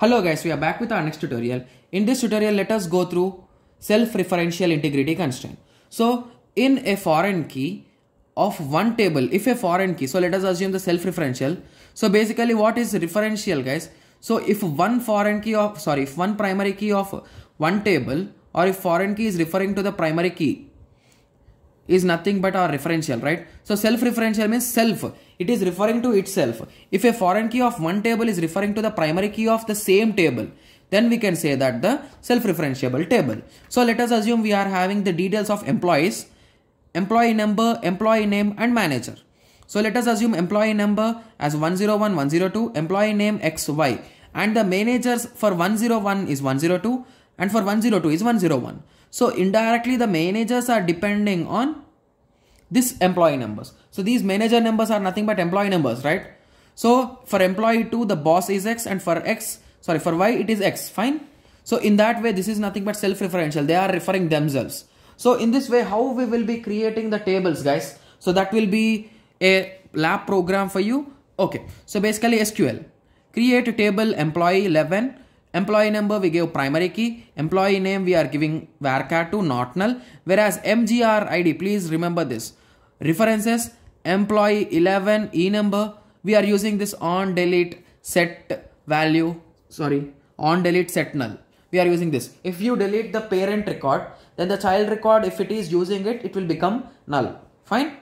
Hello guys, we are back with our next tutorial. In this tutorial, let us go through self-referential integrity constraint. So in a foreign key of one table, if a foreign key, so let us assume the self-referential. So basically what is referential guys? So if one foreign key of, sorry, if one primary key of one table or if foreign key is referring to the primary key is nothing but our referential, right? So self-referential means self. It is referring to itself. If a foreign key of one table is referring to the primary key of the same table, then we can say that the self-referentiable table. So let us assume we are having the details of employees, employee number, employee name and manager. So let us assume employee number as 101, 102, employee name XY and the managers for 101 is 102 and for 102 is 101. So indirectly the managers are depending on this employee numbers. So these manager numbers are nothing but employee numbers, right? So for employee 2 the boss is X and for X, sorry for Y it is X, fine? So in that way this is nothing but self-referential. They are referring themselves. So in this way how we will be creating the tables guys? So that will be a lab program for you. Okay, so basically SQL. Create a table employee 11 employee number we give primary key. Employee name we are giving varchar to not null. Whereas mgr id please remember this. References employee 11 e number. We are using this on delete set value. Sorry on delete set null. We are using this. If you delete the parent record then the child record if it is using it it will become null. Fine?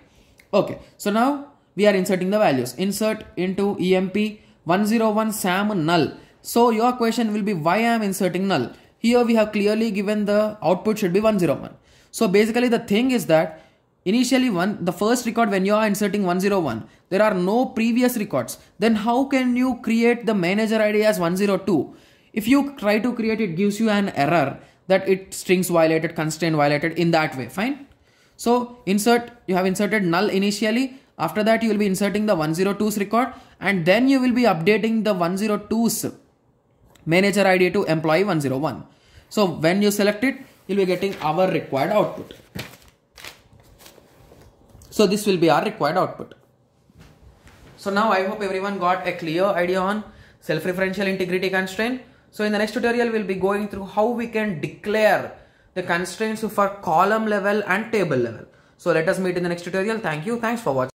Okay. So now we are inserting the values. Insert into emp 101 sam null so your question will be why I am inserting null. Here we have clearly given the output should be 101. So basically the thing is that initially one the first record when you are inserting 101 there are no previous records. Then how can you create the manager id as 102 if you try to create it gives you an error that it strings violated constraint violated in that way. Fine. So insert you have inserted null initially. After that you will be inserting the 102's record and then you will be updating the 102's manager ID to employee 101. So when you select it, you'll be getting our required output. So this will be our required output. So now I hope everyone got a clear idea on self-referential integrity constraint. So in the next tutorial, we'll be going through how we can declare the constraints for column level and table level. So let us meet in the next tutorial. Thank you. Thanks for watching.